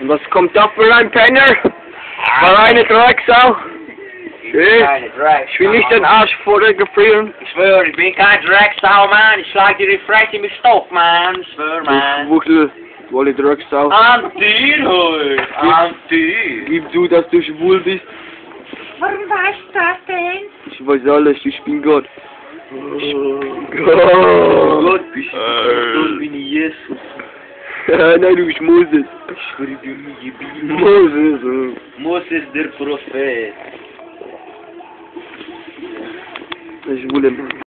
Und was kommt da für ein Penner? War eine Drecksau? Schön. Ich will nicht den Arsch vorher gefrieren. Ich schwöre, ich bin kein Drecksau, Mann. Ich schlag dir die Fresse mit Stock, Mann. Ich schwör, Mann. Wuchtel, wolle Drecksau. An dir, hoi. An dir. Gib du, dass du schwul bist. Warum weißt du das denn? Ich weiß alles, ich bin Gott. Oh Gott. Gott, bist du so wie Jesus. هنالوش موزس إيش يريد موزس دير بروفيت. إيش